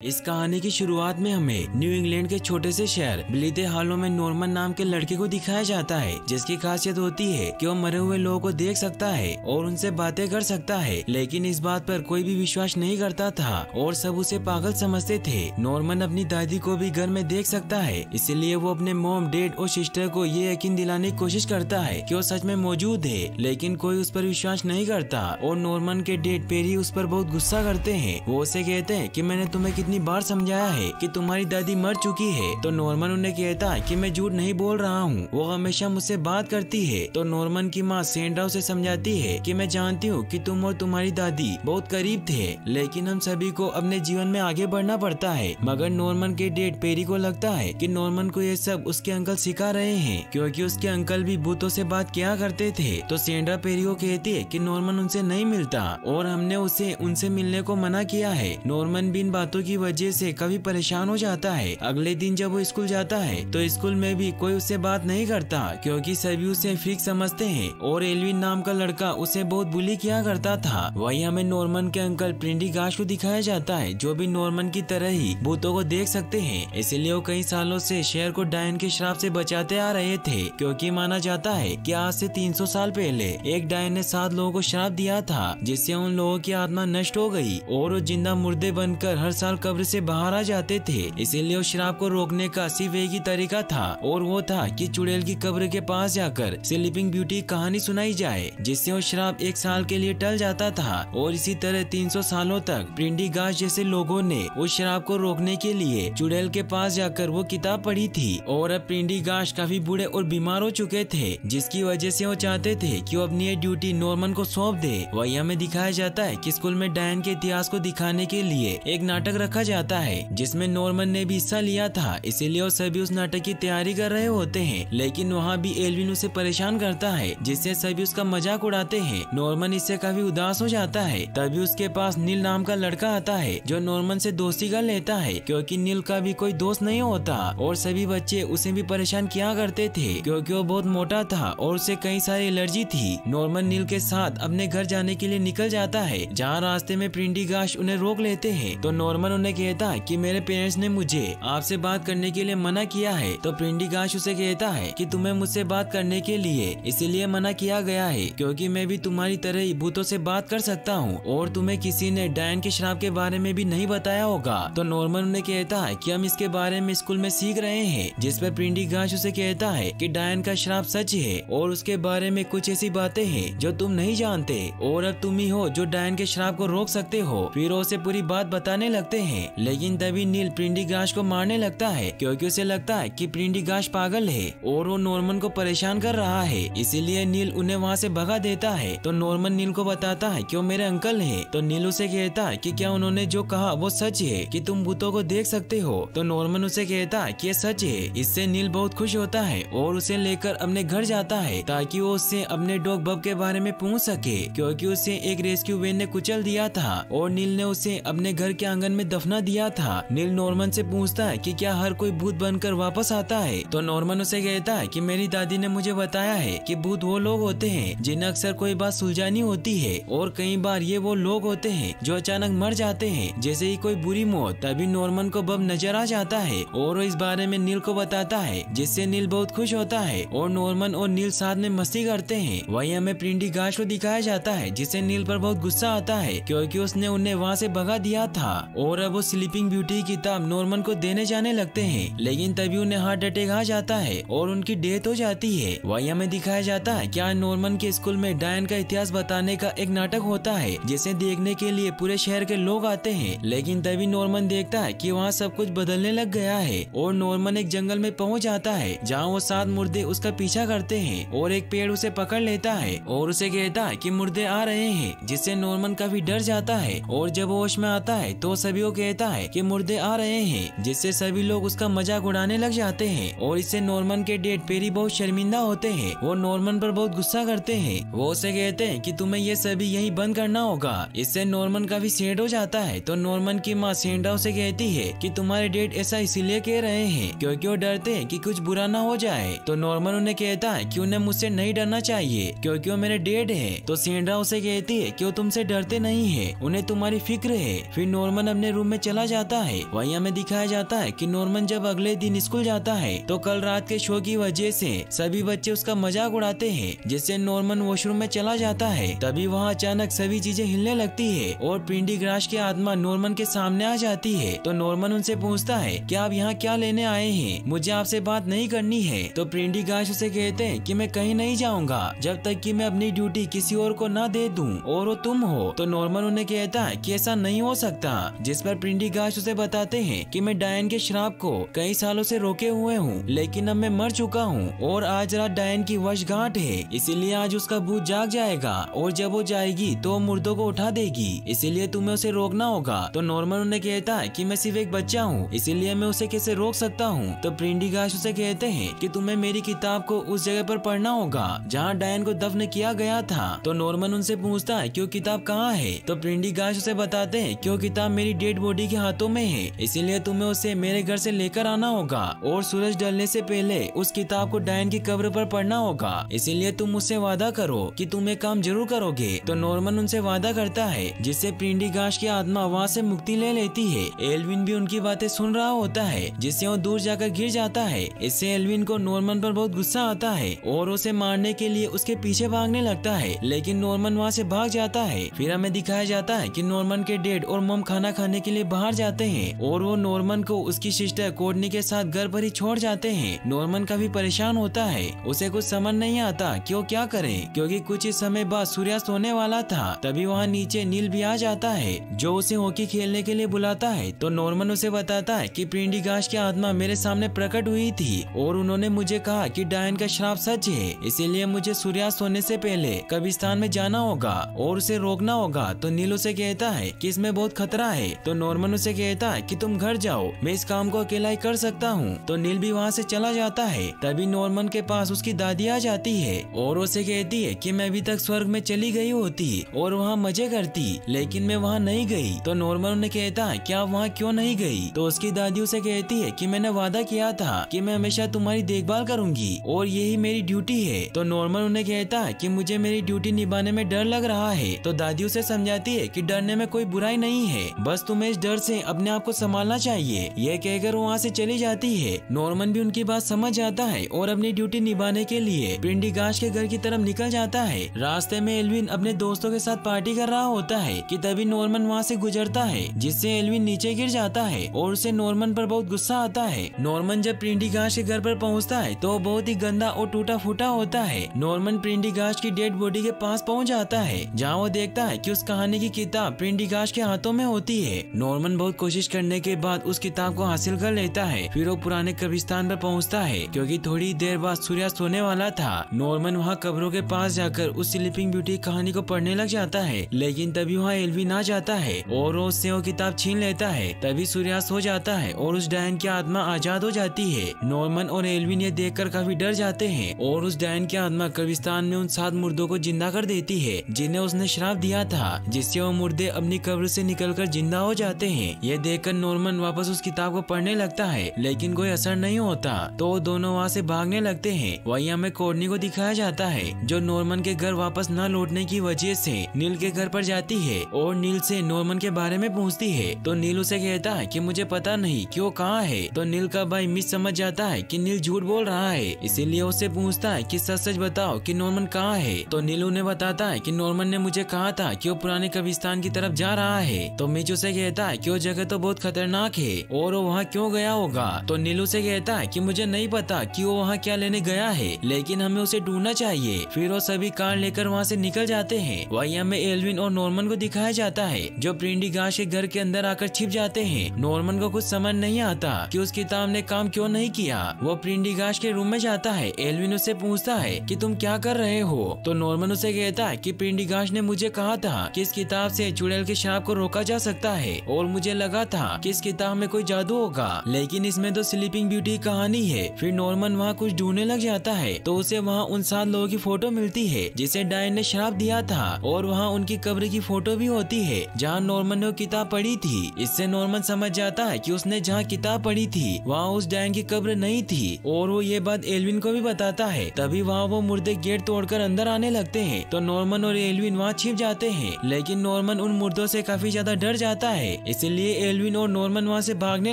इस कहानी की शुरुआत में हमें न्यू इंग्लैंड के छोटे से शहर, बिलीते हालों में नॉर्मन नाम के लड़के को दिखाया जाता है, जिसकी खासियत होती है कि वो मरे हुए लोगों को देख सकता है और उनसे बातें कर सकता है, लेकिन इस बात पर कोई भी विश्वास नहीं करता था और सब उसे पागल समझते थे। नॉर्मन अपनी दादी को भी घर में देख सकता है, इसलिए वो अपने मोम डेड और सिस्टर को ये यकीन दिलाने की कोशिश करता है की वो सच में मौजूद है, लेकिन कोई उस पर विश्वास नहीं करता और नॉर्मन के डेड पेरी उस पर बहुत गुस्सा करते हैं। वो उसे कहते हैं की मैंने तुम्हें कितनी बार समझाया है कि तुम्हारी दादी मर चुकी है तो नॉर्मन उन्हें कहता कि मैं झूठ नहीं बोल रहा हूँ। वो हमेशा मुझसे बात करती है तो नॉर्मन की माँ सेंड्रा उसे समझाती है कि मैं जानती हूँ कि तुम और तुम्हारी दादी बहुत करीब थे, लेकिन हम सभी को अपने जीवन में आगे बढ़ना पड़ता है। मगर नॉर्मन के डेट पेरी को लगता है कि नॉर्मन को ये सब उसके अंकल सिखा रहे हैं, क्योंकि उसके अंकल भी भूतों से बात किया करते थे। तो सेंड्रा पेरी को कहती है कि नॉर्मन उनसे नहीं मिलता, और हमने उसे उनसे मिलने को मना किया है। नॉर्मन भी इन बातों की वजह से कभी परेशान हो जाता है। अगले दिन जब वो स्कूल जाता है तो स्कूल में भी कोई उससे बात नहीं करता, क्योंकि सभी उसे फ्रीक समझते हैं। और एलविन नाम का लड़का उसे बहुत बुली किया करता था। वही हमें नॉर्मन के अंकल प्रिंडी गाश को दिखाया जाता है, जो भी नॉर्मन की तरह ही भूतों को देख सकते हैं। इसलिए वो कई सालों से शहर को डायन के श्राप से बचाते आ रहे थे, क्योंकि माना जाता है कि आज से 300 साल पहले एक डायन ने सात लोगों को श्राप दिया था, जिससे उन लोगों की आत्मा नष्ट हो गई। और वो ज़िंदा मुर्दे बनकर हर साल कब्र से बाहर आ जाते थे, इसीलिए उस शराब को रोकने का सिर्फ़ एक ही तरीका था। और वो था कि चुड़ैल की कब्र के पास जाकर स्लीपिंग ब्यूटी कहानी सुनाई जाए, जिससे वो शराब एक साल के लिए टल जाता था। और इसी तरह 300 सालों तक प्रिंडी गाश जैसे लोगों ने उस शराब को रोकने के लिए चुड़ैल के पास जाकर वो किताब पढ़ी थी। और अब प्रिंडी गाश काफ़ी बूढ़े और बीमार हो चुके थे, जिसकी वजह से वो चाहते थे कि वो अपनी ये ड्यूटी नॉर्मन को सौंप दे। वही हमें दिखाया जाता है कि स्कूल में डायन के इतिहास को दिखाने के लिए एक नाटक रखा जाता है, जिसमें नॉर्मन ने भी हिस्सा लिया था। इसीलिए वो सभी उस नाटक की तैयारी कर रहे होते हैं, लेकिन वहाँ भी एलविन उसे परेशान करता है, जिससे सभी उसका मज़ाक उड़ाते हैं। नॉर्मन इससे काफ़ी उदास हो जाता है, तभी उसके पास नील नाम का लड़का आता है, जो नॉर्मन से दोस्ती कर लेता है, क्योंकि नील का भी कोई दोस्त नहीं होता, और सभी बच्चे उसे भी परेशान किया करते थे, क्योंकि वो बहुत मोटा था, और उसे कई सारी एलर्जी थी। नॉर्मन नील के साथ अपने घर जाने के लिए निकल जाता है, जहाँ रास्ते में प्रिंडी गाश उन्हें रोक लेते हैं तो नॉर्मन उन्हें कहता है कि मेरे पेरेंट्स ने मुझे आपसे बात करने के लिए मना किया है तो प्रिंडी गाश उसे कहता है कि तुम्हें मुझसे बात करने के लिए, इसीलिए मना किया गया है, क्योंकि मैं भी तुम्हारी तरह ही भूतों से बात कर सकता हूँ, और तुम्हें किसी ने डायन के शराब के बारे में भी नहीं बताया होगा। तो नॉर्मन उन्हें कहता है की हम इसके बारे में स्कूल में सीख रहे हैं, जिस पर प्रिंडी गाश उसे कहता है की डायन का शराब सच है, और उसके बारे में कुछ ऐसी बातें हैं जो तुम नहीं जानते, और अब तुम ही हो जो डायन के शराब को रोक सकते हो। फिर उसे पूरी बात बताने लगते हैं। लेकिन तभी नील प्रिंडी गाश को मारने लगता है, क्योंकि उसे लगता है कि प्रिंडी गाश पागल है और वो नॉर्मन को परेशान कर रहा है। इसीलिए नील उन्हें वहाँ से भगा देता है। तो नॉर्मन नील को बताता है कि वो मेरे अंकल हैं। तो नील उसे कहता है की क्या उन्होंने जो कहा वो सच है, की तुम भूतों को देख सकते हो। तो नॉर्मन उसे कहता है की सच है। इससे नील बहुत खुश होता है और उसे लेकर अपने घर जाता है, ताकि वो उससे अपने डॉग बब के बारे में पूछ सके, क्योंकि उसे एक रेस्क्यू वैन ने कुचल दिया था और नील ने उसे अपने घर के आँगन में दफना दिया था। नील नॉर्मन से पूछता है कि क्या हर कोई भूत बनकर वापस आता है? तो नॉर्मन उसे कहता है कि मेरी दादी ने मुझे बताया है कि भूत वो लोग होते हैं जिन्हें अक्सर कोई बात सुलझानी होती है और कई बार ये वो लोग होते हैं जो अचानक मर जाते हैं। जैसे ही कोई बुरी मौत, तभी नॉर्मन को बब नज़र आ जाता है और वो इस बारे में नील को बताता है, जिससे नील बहुत खुश होता है और नॉर्मन और नील साथ में मस्ती करते हैं। वही हमें प्रिंडी गाश को दिखाया जाता है, जिससे नील पर बहुत गुस्सा आता है, क्योंकि उसने उन्हें वहाँ से भगा दिया था। और अब वो स्लीपिंग ब्यूटी की किताब नॉर्मन को देने जाने लगते हैं, लेकिन तभी उन्हें हार्ट अटैक आ जाता है और उनकी डेथ हो जाती है। वही हमें दिखाया जाता है क्या नॉर्मन के स्कूल में डायन का इतिहास बताने का एक नाटक होता है, जिसे देखने के लिए पूरे शहर के लोग आते हैं, लेकिन तभी नॉर्मन देखता है कि वहाँ सब कुछ बदलने लग गया है और नॉर्मन एक जंगल में पहुँच जाता है, जहाँ वो सात मुर्दे उसका पीछा करते हैं और एक पेड़ उसे पकड़ लेता है और उसे कहता है की मुर्दे आ रहे हैं, जिससे नॉर्मन काफ़ी डर जाता है और जब होश में आता है तो सभी को कहता है कि मुर्दे आ रहे हैं, जिससे सभी लोग उसका मज़ाक उड़ाने लग जाते हैं और इससे नॉर्मन के डेट पेरी बहुत शर्मिंदा होते हैं। वो नॉर्मन पर बहुत गुस्सा करते हैं। वो उसे कहते हैं कि तुम्हें ये सभी यही बंद करना होगा। इससे नॉर्मन का भी सेड हो जाता है। तो नॉर्मन की माँ सेंडा उसे कहती है की तुम्हारे डेट ऐसा इसीलिए कह रहे हैं क्योंकि वो डरते हैं की कुछ बुरा ना हो जाए। तो नॉर्मन उन्हें कहता है की उन्हें मुझसे नहीं डरना चाहिए, क्योंकि वो मेरे डेड है। तो सेंड्रा उसे कहती है की वो तुमसे डरते नहीं है। उन्हें तुम्हारी फ़िक्र है। फिर नॉर्मन अपने रूम में चला जाता है। वही हमें दिखाया जाता है कि नॉर्मन जब अगले दिन स्कूल जाता है तो कल रात के शो की वजह से सभी बच्चे उसका मज़ाक उड़ाते हैं, जिससे नॉर्मन वॉशरूम में चला जाता है। तभी वहाँ अचानक सभी चीज़ें हिलने लगती है और पिंडी ग्रास की आत्मा नॉर्मन के सामने आ जाती है। तो नॉर्मन उनसे पूछता है कि आप यहाँ क्या लेने आए हैं? मुझे आपसे बात नहीं करनी है। तो प्रिंडी गाश उसे कहते हैं कि, मैं कहीं नहीं जाऊँगा, जब तक कि मैं अपनी ड्यूटी किसी और को ना दे दूँ और वो तुम हो। तो नॉर्मन उन्हें कहता है कि, ऐसा नहीं हो सकता। जिस पर प्रिंडी गाश उसे बताते हैं कि मैं डायन के श्राप को कई सालों से रोके हुए हूँ, लेकिन अब मैं मर चुका हूँ और आज रात डायन की वर्षगांठ है, इसीलिए आज उसका भूत जाग जाएगा और जब वो जाएगी तो मुर्दों को उठा देगी। इसीलिए तुम्हें उसे रोकना होगा। तो नॉर्मन उन्हें कहता है कि मैं सिर्फ़ एक बच्चा हूँ, इसीलिए मैं उसे कैसे रोक सकता हूँ? तो प्रिंडी गाश उसे कहते हैं कि तुम्हें मेरी किताब को उस जगह पर पढ़ना होगा, जहाँ डायन को दफन किया गया था। तो नॉर्मन उनसे पूछता है की किताब कहाँ है? तो प्रिंडी गाश उसे बताते हैं कि वो किताब मेरी डेड बॉडी के हाथों में है, इसीलिए तुम्हें उसे मेरे घर से लेकर आना होगा और सूरज डलने से पहले उस किताब को डायन की कब्र पर पढ़ना होगा। इसीलिए तुम मुझसे वादा करो कि तुम ये काम ज़रूर करोगे। तो नॉर्मन उनसे वादा करता है, जिससे प्रिंडी गाश की आत्मा वहाँ से मुक्ति ले लेती है। एलविन भी उनकी बातें सुन रहा होता है, जिससे वो दूर जाकर गिर जाता है। इससे एलविन को नॉर्मन पर बहुत गुस्सा आता है और उसे मारने के लिए उसके पीछे भागने लगता है। लेकिन नॉर्मन वहाँ से भाग जाता है। फिर हमें दिखाया जाता है कि नॉर्मन के डेड और मम खाना खाने के लिए बाहर जाते हैं और वो नॉर्मन को उसकी सिस्टर कोडनी के साथ घर पर ही छोड़ जाते हैं। नॉर्मन काफ़ी परेशान होता है। उसे कुछ समझ नहीं आता कि वो क्या करे, क्योंकि कुछ ही समय बाद सूर्यास्त होने वाला था। तभी वहाँ नीचे नील भी आ जाता है, जो उसे हॉकी खेलने के लिए बुलाता है। तो नॉर्मन उसे बताता है कि प्रिंडी गाश की आत्मा मेरे सामने प्रकट हुई थी और उन्होंने मुझे कहा कि डायन का श्राप सच है, इसीलिए मुझे सूर्यास्त होने से पहले कब्रिस्तान में जाना होगा और उसे रोकना होगा। तो नील उसे कहता है कि इसमें बहुत खतरा है। तो नॉर्मन उसे कहता है कि तुम घर जाओ, मैं इस काम को अकेला ही कर सकता हूँ। तो नील भी वहाँ से चला जाता है। तभी नॉर्मन के पास उसकी दादी आ जाती है और उसे कहती है कि मैं अभी तक स्वर्ग में चली गई होती और वहाँ मज़े करती, लेकिन मैं वहाँ नहीं गई। तो नॉर्मन उन्हें कहता है क्या वहाँ क्यों नहीं गई? तो उसकी दादी उसे कहती है कि मैंने वादा किया था कि मैं हमेशा तुम्हारी देखभाल करूँगी और यही मेरी ड्यूटी है। तो नॉर्मल उन्हें कहता है कि मुझे मेरी ड्यूटी निभाने में डर लग रहा है। तो दादी उसे समझाती है कि डरने में कोई बुराई नहीं है। बस तुम्हें इस डर से अपने आप को संभालना चाहिए। यह कहकर वहाँ से चली जाती है। नॉर्मन भी उनकी बात समझ जाता है और अपनी ड्यूटी निभाने के लिए प्रिंडिगाश के घर की तरफ़ निकल जाता है। रास्ते में एलविन अपने दोस्तों के साथ पार्टी कर रहा होता है कि तभी नॉर्मन वहाँ से गुजरता है, जिससे एलविन नीचे गिर जाता है और उसे नॉर्मन पर बहुत गुस्सा आता है। नॉर्मन जब प्रिंडिगाश के घर पर पहुँचता है तो बहुत ही गंदा और टूटा फूटा होता है। नॉर्मन प्रिंडिगाश की डेड बॉडी के पास पहुँच जाता है, जहाँ वो देखता है की उस कहानी की किताब प्रिंडिगाश के हाथों में होती है। नॉर्मन बहुत कोशिश करने के बाद उस किताब को हासिल कर लेता है। फिर वो पुराने कब्रिस्तान पर पहुँचता है, क्योंकि थोड़ी देर बाद सूर्यास्त होने वाला था। नॉर्मन वहाँ कब्रों के पास जाकर उस स्लीपिंग ब्यूटी कहानी को पढ़ने लग जाता है, लेकिन तभी वहाँ एलविन आ जाता है, और उससे वो किताब छीन लेता है। तभी सूर्यास्त हो जाता है, और उस डायन की आत्मा आज़ाद हो जाती है। नॉर्मन और एलविन ये देखकर काफ़ी डर जाते हैं, और उस डायन की आत्मा कब्रिस्तान में उन सात मुर्दों को ज़िंदा कर देती है, जिन्हें उसने श्राप दिया था, जिससे वो मुर्दे अपनी कब्र से निकलकर ज़िंदा हो जाते हैं। ये देखकर नॉर्मन वापस उस किताब को पढ़ने लगता है, लेकिन कोई असर नहीं होता। तो वो दोनों वहाँ से भागने लगते हैं। वही हमें कोडनी को दिखाया जाता है, जो नॉर्मन के घर वापस न लौटने की वजह से नील के घर पर जाती है और नील से नॉर्मन के बारे में पूछती है। तो नील उसे कहता है कि मुझे पता नहीं कि वो कहाँ है। तो नील का भाई मिस समझ जाता है कि नील झूठ बोल रहा है। इसीलिए उससे पूछता है कि सच सच बताओ कि नॉर्मन कहाँ है। तो नील उन्हें बताता है कि नॉर्मन ने मुझे कहा था कि वो पुराने कब्रिस्तान की तरफ़ जा रहा है। तो मिच उसे कहता है कि वो जगह तो बहुत खतरनाक है और वो वहाँ क्यों गया होगा? तो नीलू से कहता है कि, मुझे नहीं पता कि वो वहाँ क्या लेने गया है, लेकिन हमें उसे ढूंढना चाहिए। फिर वो सभी कार लेकर वहाँ से निकल जाते हैं। वही हमें एलविन और नॉर्मन को दिखाया जाता है, जो प्रिंडी गाश के घर के अंदर आकर छिप जाते हैं। नॉर्मन को कुछ समझ नहीं आता कि उस किताब ने काम क्यों नहीं किया। वो प्रिंडी गाश के रूम में जाता है। एलविन उससे पूछता है कि, तुम क्या कर रहे हो? तो नॉर्मन उसे कहता है कि, प्रिंडी ने मुझे कहा था कि इस किताब से चुड़ैल के श्राप को रोका जा सकता है और मुझे लगा था कि इस किताब में कोई जादू होगा, लेकिन इसमें तो स्लीपिंग ब्यूटी कहानी है। फिर नॉर्मन वहाँ कुछ ढूँढने लग जाता है तो उसे वहाँ उन सात लोगों की फ़ोटो मिलती है, जिसे डायन ने शराब दिया था, और वहाँ उनकी कब्र की फ़ोटो भी होती है, जहाँ नॉर्मन ने वो किताब पढ़ी थी। इससे नॉर्मन समझ जाता है की उसने जहाँ किताब पढ़ी थी, वहाँ उस डायन की कब्र नहीं थी, और वो ये बात एलविन को भी बताता है। तभी वहाँ वो मुर्दे गेट तोड़कर अंदर आने लगते हैं तो नॉर्मन और एलविन वहाँ छिप जाते हैं, लेकिन नॉर्मन उन मुर्दों से काफ़ी ज़्यादा डर जाता है इसलिए एलविन और नॉर्मन वहाँ से भागने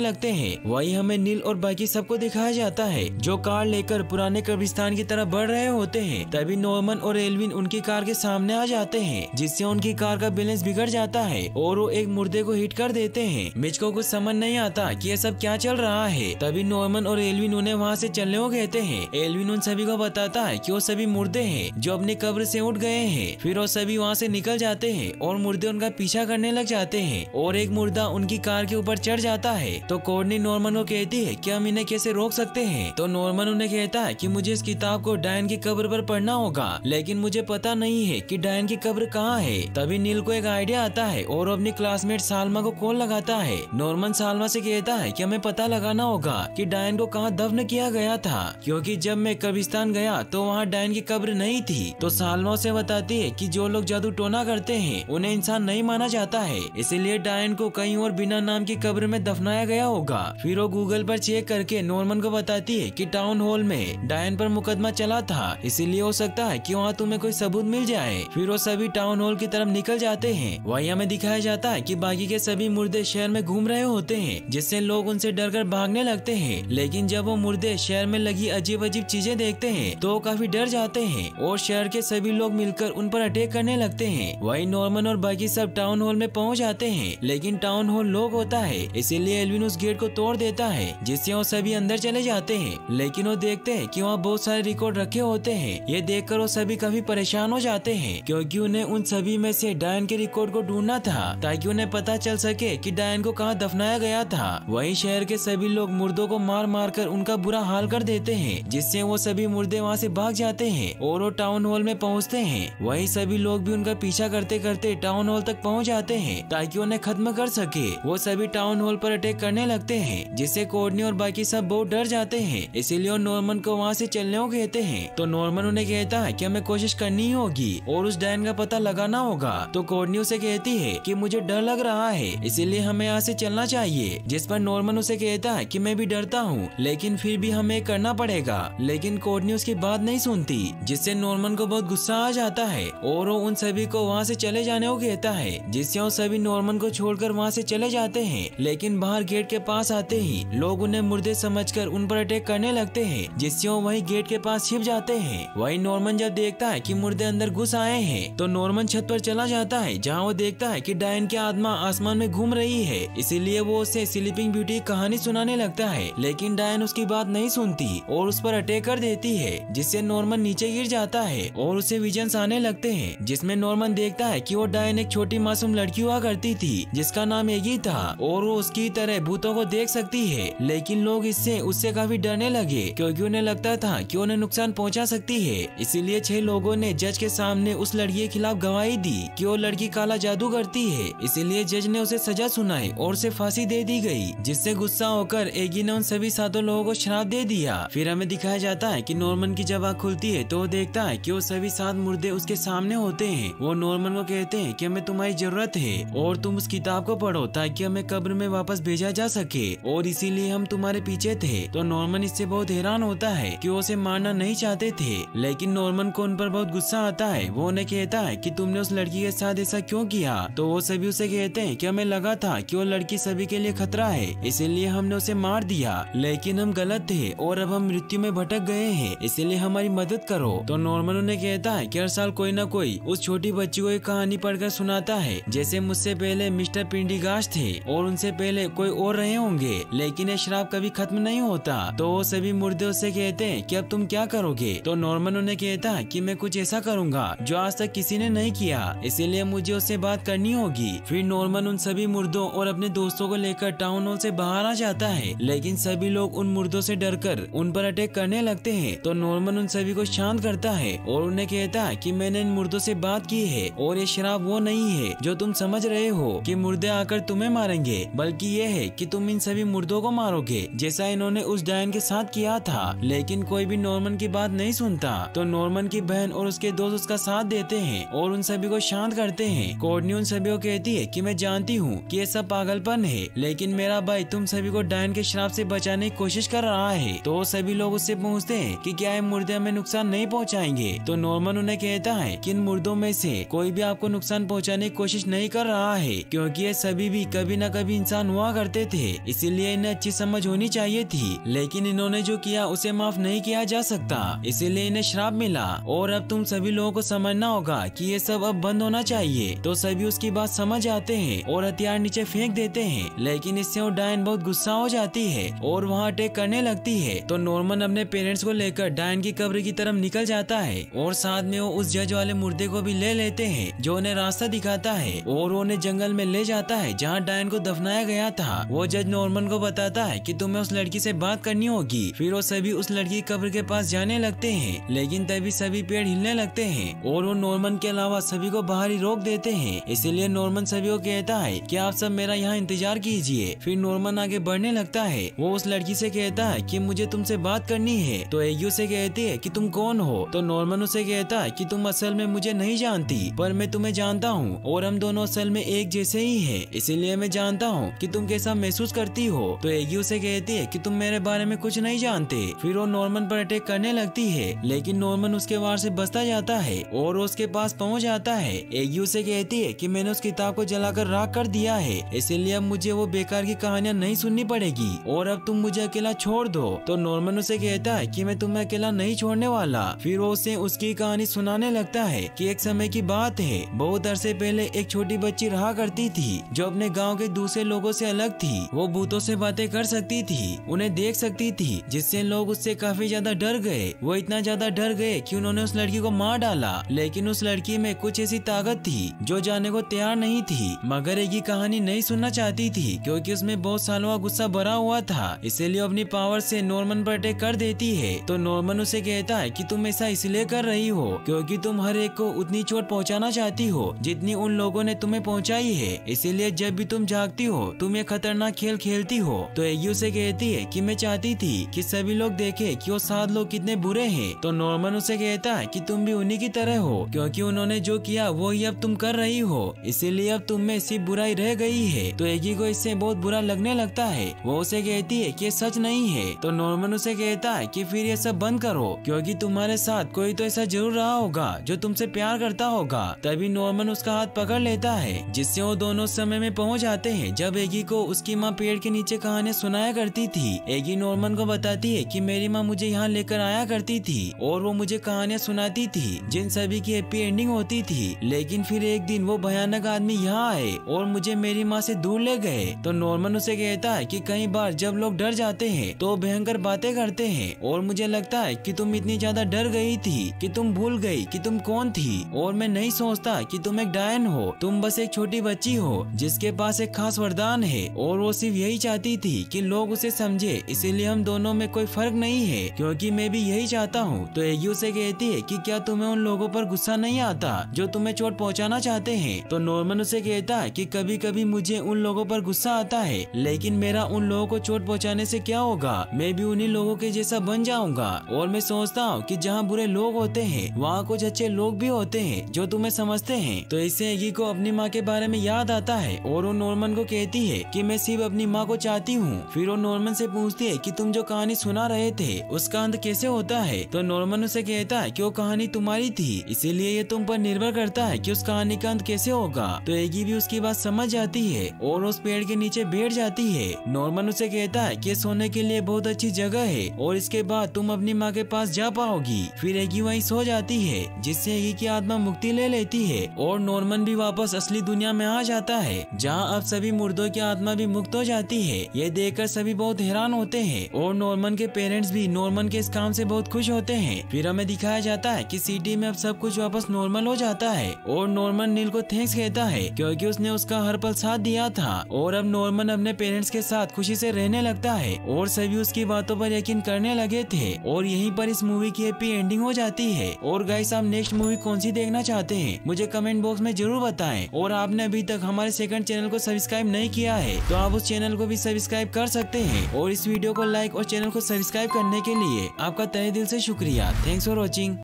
लगते हैं। वही हमें नील और बाकी सबको दिखाया जाता है, जो कार लेकर पुराने कब्रिस्तान की तरफ़ बढ़ रहे होते हैं। तभी नॉर्मन और एलविन उनकी कार के सामने आ जाते हैं, जिससे उनकी कार का बैलेंस बिगड़ जाता है और वो एक मुर्दे को हिट कर देते हैं। मिच को कुछ समझ नहीं आता कि ये सब क्या चल रहा है। तभी नॉर्मन और एलविन उन्हें वहाँ से चलने को कहते हैं। एलविन उन सभी को बताता है कि वो सभी मुर्दे हैं, जो अपनी कब्र से उठ गए हैं। फिर वो सभी वहाँ से निकल जाते हैं और मुर्दे उनका पीछा करने लग जाते हैं और एक मुर्दा उनकी कार के ऊपर चढ़ जाता है। तो कोर्नी नॉर्मन को कहती है कि हम इन्हें कैसे रोक सकते हैं? तो नॉर्मन उन्हें कहता है कि, मुझे इस किताब को डायन की कब्र पर पढ़ना होगा, लेकिन मुझे पता नहीं है कि डायन की कब्र कहाँ है। तभी नील को एक आइडिया आता है और अपनी क्लासमेट सालमा को कॉल लगाता है। नॉर्मन सालमा से कहता है कि, हमें पता लगाना होगा कि डायन को कहाँ दफन किया गया था, क्योंकि जब मैं कब्रिस्तान गया तो वहाँ डायन की कब्र नहीं थी। तो सालमा से बताती है कि, जो लोग जादू टोना करते हैं, उन्हें इंसान नहीं माना जाता है, इसीलिए डायन को कहीं और बिना नाम की कब्र में दफनाया गया होगा। फिर वो गूगल पर चेक करके नॉर्मन को बताती है कि टाउन हॉल में डायन पर मुकदमा चला था। इसीलिए हो सकता है कि वहाँ तुम्हें कोई सबूत मिल जाए। फिर वो सभी टाउन हॉल की तरफ़ निकल जाते हैं। वही हमें दिखाया जाता है कि बाकी के सभी मुर्दे शहर में घूम रहे होते हैं, जिससे लोग उनसे डरकर भागने लगते हैं। लेकिन जब वो मुर्दे शहर में लगी अजीब अजीब चीज़ें देखते हैं तो काफ़ी डर जाते हैं और शहर के सभी लोग मिलकर उन पर अटैक करने लगते हैं। वही नॉर्मन और बाकी सब टाउन हॉल में पहुँच जाते हैं। लेकिन टाउन हॉल लोग होता है, इसीलिए एलविन उस गेट को तोड़ देता है, जिससे वो सभी अंदर चले जाते हैं। लेकिन वो देखते हैं कि वहाँ बहुत सारे रिकॉर्ड रखे होते हैं। ये देखकर वो सभी काफ़ी परेशान हो जाते हैं, क्योंकि उन्हें उन सभी में से डायन के रिकॉर्ड को ढूंढना था, ताकि उन्हें पता चल सके कि डायन को कहाँ दफनाया गया था। वहीं शहर के सभी लोग मुर्दों को मार मार कर उनका बुरा हाल कर देते हैं, जिससे वो सभी मुर्दे वहाँ से भाग जाते हैं और वो टाउन हॉल में पहुँचते हैं। वही सभी लोग भी उनका पीछा करते करते टाउन हॉल तक पहुँच जाते हैं, ताकि उन्हें खत्म कर सके। वो सभी टाउन हॉल पर अटैक करने लगते हैं, जिससे कोडनी और बाकी सब बहुत डर जाते हैं। इसीलिए वो नॉर्मन को वहाँ से चलने को कहते हैं। तो नॉर्मन उन्हें कहता है कि हमें कोशिश करनी होगी, और उस डायन का पता लगाना होगा। तो कोडनी उसे कहती है कि मुझे डर लग रहा है, इसीलिए हमें यहाँ से चलना चाहिए। जिस पर नॉर्मन उसे कहता है कि मैं भी डरता हूँ, लेकिन फिर भी हमें करना पड़ेगा। लेकिन कोडनी उसकी बात नहीं सुनती, जिससे नॉर्मन को बहुत गुस्सा आ जाता है, और वो उन सभी को वहाँ से चले जाने को कहता है, जिससे वो सभी नॉर्मन को छोड़कर वहाँ से चले जाते हैं, लेकिन बाहर गेट के पास आते ही लोग उन्हें मुर्दे समझकर उन पर अटैक करने लगते हैं, जिससे वो वही गेट के पास छिप जाते हैं। वही नॉर्मन जब देखता है कि मुर्दे अंदर घुस आए हैं तो नॉर्मन छत पर चला जाता है, जहाँ वो देखता है की डायन की आत्मा आसमान में घूम रही है, इसीलिए वो उसे स्लीपिंग ब्यूटी कहानी सुनाने लगता है, लेकिन डायन उसकी बात नहीं सुनती और उस पर अटैक कर देती है, जिससे नॉर्मन नीचे गिर जाता है और उसे विजन आने लगते हैं, जिसमें नॉर्मन देखता है कि वो डायन एक छोटी मासूम लड़की हुआ करती थी, जिसका नाम एगी था और वो उसकी तरह भूतों को देख सकती है। लेकिन लोग इससे, उससे काफ़ी डरने लगे, क्योंकि उन्हें लगता था कि उन्हें नुकसान पहुँचा सकती है। इसीलिए छह लोगों ने जज के सामने उस लड़की के खिलाफ गवाही दी कि वो लड़की काला जादू करती है। इसीलिए जज ने उसे सजा सुनाई और उसे फांसी दे दी गई, जिससे गुस्सा होकर एगी ने उन सभी सातों लोगों को शराब दे दिया। फिर हमें दिखाया जाता है कि नॉर्मन की जब आँख खुलती है तो वो देखता है कि वो सभी सात मुर्दे उसके सामने होते हैं। वो नॉर्मन को कहते हैं कि हमें तुम्हारी ज़रूरत है और तुम उस किताब को पढ़ो ताकि हमें कब्र में वापस भेजा जा सके। और इसीलिए हम तुम्हारे पीछे थे। तो नॉर्मन इससे बहुत हैरान होता है कि वो उसे मारना नहीं चाहते थे। लेकिन नॉर्मन को उन पर बहुत गुस्सा आता है। वो उन्हें कहता है कि तुमने उस लड़की के साथ ऐसा क्यों किया? तो वो सभी उसे कहते हैं कि हमें लगा था कि वो लड़की सभी के लिए खतरा है। इसीलिए हमने उसे मार दिया। लेकिन हम गलत थे और अब हम मृत्यु में भटक गए हैं। इसीलिए हमारी मदद करो। तो नॉर्मन उन्हें कहता है कि हर साल कोई ना कोई उस छोटी बच्ची को एक कहानी पढ़कर सुनाता है। जैसे मुझसे पहले मिस्टर पिंडीगाश थे और उनसे पहले कोई और रहे होंगे, लेकिन ये शराब कभी खत्म नहीं होता। तो वो सभी मुर्दे उससे कहते कि अब तुम क्या करोगे? तो नॉर्मन उन्हें कहता कि मैं कुछ ऐसा करूँगा जो आज तक किसी ने नहीं किया, इसीलिए मुझे उससे बात करनी होगी। फिर नॉर्मन उन सभी मुर्दों और अपने दोस्तों को लेकर टाउन हॉल से बाहर आ जाता है, लेकिन सभी लोग उन मुर्दों से डरकर उन पर अटैक करने लगते हैं। तो नॉर्मन उन सभी को शांत करता है और उन्हें कहता कि मैंने इन मुर्दों से बात की है और ये शराब वो नहीं है जो तुम समझ रहे हो कि मुर्दे आकर तुम्हें मारेंगे। बल्कि ये है कि तुम इन सभी मुर्दों को मारोगे, जैसा इन्होंने उस डायन के साथ किया था। लेकिन कोई भी नॉर्मन की बात नहीं सुनता। तो नॉर्मन की बहन और उसके दोस्त उसका साथ देते हैं और उन सभी को शांत करते हैं। कोडनी उन सभी को कहती है कि मैं जानती हूँ कि ये सब पागलपन है, लेकिन मेरा भाई तुम सभी को डायन के शराब से बचाने की कोशिश कर रहा है। तो सभी लोग उससे पूछते हैं कि क्या ये मुर्दे हमें नुकसान नहीं पहुँचाएँगे? तो नॉर्मन उन्हें कहता है कि इन मुर्दों में से कोई भी आपको नुकसान पहुँचाने की कोशिश नहीं कर रहा है, क्योंकि ये सभी भी कभी न कभी इंसान हुआ करते थे, इसीलिए इन्हें अच्छी समझ होनी चाहिए थी। लेकिन इन्होंने जो किया, उसे माफ़ नहीं किया जा सकता। इसीलिए इन्हें श्राप मिला। और अब तुम सभी लोगों को समझना होगा कि ये सब अब बंद होना चाहिए। तो सभी उसकी बात समझ आते हैं और हथियार नीचे फेंक देते हैं। लेकिन इससे वो डायन बहुत गुस्सा हो जाती है और वहाँ अटैक करने लगती है। तो नॉर्मन अपने पेरेंट्स को लेकर डायन की कब्र की तरफ़ निकल जाता है और साथ में वो उस जज वाले मुर्दे को भी ले लेते हैं, जो उन्हें रास्ता दिखाता है और उन्हें जंगल में ले जाता है, जहाँ डायन को दफनाया गया था। वो जज नॉर्मन को बताता है की तुम्हें उस लड़की से बात करनी होगी। फिर वो सभी उस लड़की कब्र के पास जाने लगते हैं, लेकिन तभी सभी पेड़ हिलने लगते हैं और वो नॉर्मन के अलावा सभी को बाहर ही रोक देते हैं। इसीलिए नॉर्मन सभी को कहता है कि आप सब मेरा यहाँ इंतज़ार कीजिए। फिर नॉर्मन आगे बढ़ने लगता है। वो उस लड़की से कहता है कि मुझे तुमसे बात करनी है। तो एयू से कहती है कि तुम कौन हो? तो नॉर्मन उसे कहता है कि तुम असल में मुझे नहीं जानती, पर मैं तुम्हें जानता हूँ और हम दोनों असल में एक जैसे ही है, इसीलिए मैं जानता हूँ कि तुम कैसा महसूस करती हो। तो एयू से कहती है कि तुम मेरे बारे में कुछ नहीं जानते। फिर वो नॉर्मन पर अटैक करने लगती है, लेकिन नॉर्मन उसके वार से बचता जाता है और उसके पास पहुँच जाता है। एयू से कहती है की मैंने उस किताब को जलाकर राख कर दिया है, इसीलिए अब मुझे वो बेकार की कहानियाँ नहीं सुननी पड़ेगी। और अब तुम मुझे अकेला छोड़ दो। तो नॉर्मन उसे कहता है कि मैं तुम्हें अकेला नहीं छोड़ने वाला। फिर वो उसे उसकी कहानी सुनाने लगता है कि एक समय की बात है। बहुत अरसे पहले एक छोटी बच्ची रहा करती थी। जो अपने गाँव के दूसरे लोगों से अलग थी। वो भूतों से बातें कर सकती थी, उन्हें देख सकती थी, जिससे लोग उससे काफ़ी ज़्यादा डर गए। वो इतना ज़्यादा डर गए कि उन्होंने उस लड़की को मार डाला। लेकिन उस लड़की में कुछ ऐसी ताकत थी, जो जाने को तैयार नहीं थी। मगर एक ही कहानी नहीं सुनना चाहती थी, क्योंकि उसमें बहुत सालों का गुस्सा भरा हुआ था। इसीलिए अपनी पावर से नॉर्मन पर अटैक कर देती है। तो नॉर्मन उसे कहता है कि तुम ऐसा इसलिए कर रही हो, क्योंकि तुम हर एक को उतनी चोट पहुंचाना चाहती हो, जितनी उन लोगों ने तुम्हें पहुंचाई है। इसीलिए जब भी तुम जागती हो, तुम ये खतरनाक खेल खेलती हो। तो एगी उसे कहती है कि मैं चाहती थी कि सभी लोग देखे कि वो सात लोग कितने बुरे हैं। तो नॉर्मन उसे कहता है कि तुम भी उन्हीं की तरह हो, क्योंकि उन्होंने जो किया, वो ही अब तुम कर रही हो। इसीलिए अब तुम में सिर्फ़ बुराई रह गई है। तो एगी को इससे बहुत बुरा लगने लगता है। वो उसे कहती है की सच नहीं है। तो नॉर्मन उसे कहता है की फिर ये सब बंद करो, क्योंकि तुम्हारे साथ कोई तो ऐसा ज़रूर रहा होगा, जो तुमसे प्यार करता होगा। तभी नॉर्मन उसका हाथ पकड़ लेता है, जिससे वो दोनों समय में पहुँच जाते हैं, जब एगी को उसकी माँ पेड़ के नीचे कहानी सुनाया करती थी। एगी नॉर्मन को बताती है कि मेरी माँ मुझे यहाँ लेकर आया करती थी और वो मुझे कहानियाँ सुनाती थी, जिन सभी की हैप्पी एंडिंग होती थी। लेकिन फिर एक दिन वो भयानक आदमी यहाँ आए और मुझे मेरी माँ से दूर ले गए। तो नॉर्मन उसे कहता है कि कई बार जब लोग डर जाते हैं तो भयंकर बातें करते हैं और मुझे लगता है कि तुम इतनी ज़्यादा डर गई थी कि तुम भूल गई कि तुम कौन थी। और मैं नहीं सोचता कि तुम एक डायन हो, तुम बस एक छोटी बच्ची हो। जिसके पास एक खास वरदान है, और वो सिर्फ़ यही चाहती थी कि लोग उसे समझे। इसीलिए हम दोनों में कोई फ़र्क नहीं है, क्योंकि मैं भी यही चाहता हूँ। तो एगी उसे कहती है कि क्या तुम्हें उन लोगों पर गुस्सा नहीं आता, जो तुम्हें चोट पहुँचाना चाहते है? तो नॉर्मन उसे कहता है की कभी कभी मुझे उन लोगों पर गुस्सा आता है, लेकिन मेरा उन लोगों को चोट पहुँचाने से क्या होगा? मैं भी उन्ही लोगों के जैसा बन जाऊँगा। और मैं सोचता हूँ की जहाँ बुरे लोग होते हैं, वहाँ कुछ अच्छे लोग भी होते हैं, जो तुम्हें समझते हैं। तो इससे एगी को अपनी माँ के बारे में याद आता है और वो नॉर्मन को कहती है कि मैं सिर्फ़ अपनी माँ को चाहती हूँ। फिर वो नॉर्मन से पूछती है कि तुम जो कहानी सुना रहे थे, उसका अंत कैसे होता है? तो नॉर्मन उसे कहता है कि वो कहानी तुम्हारी थी, इसीलिए ये तुम पर निर्भर करता है कि उस कहानी का अंत कैसे होगा। तो एगी भी उसकी बात समझ जाती है और उस पेड़ के नीचे बैठ जाती है। नॉर्मन उसे कहता है कि सोने के लिए बहुत अच्छी जगह है और इसके बाद तुम अपनी माँ के पास जा पाओगी। फिर एगी वहीं सो जाती है, जिससे एगी की आत्मा मुक्ति ले लेती है और नॉर्मन भी वापस असली दुनिया में आ जाता है। जहाँ अब सभी मुर्दों की आत्मा भी मुक्त हो जाती है। ये देखकर सभी बहुत हैरान होते हैं और नॉर्मन के पेरेंट्स भी, नॉर्मन के इस काम से बहुत खुश होते हैं। फिर हमें दिखाया जाता है कि सिटी में अब सब कुछ वापस नॉर्मल हो जाता है और नॉर्मन नील को थैंक्स कहता है, क्योंकि उसने उसका हर पल साथ दिया था। और अब नॉर्मन अपने पेरेंट्स के साथ खुशी से रहने लगता है और सभी उसकी बातों पर यकीन करने लगे थे। और यहीं पर इस मूवी की हैप्पी एंडिंग हो जाती है। और गाइस आप नेक्स्ट मूवी कौन सी देखना चाहते हैं? मुझे कमेंट बॉक्स में ज़रूर बताएँ। और आपने अभी तक हमारे सेकंड चैनल को सब्सक्राइब नहीं किया है तो आप उस चैनल को भी सब्सक्राइब कर सकते हैं और इस वीडियो को लाइक और चैनल को सब्सक्राइब करने के लिए आपका तय दिल से शुक्रिया। Thanks for watching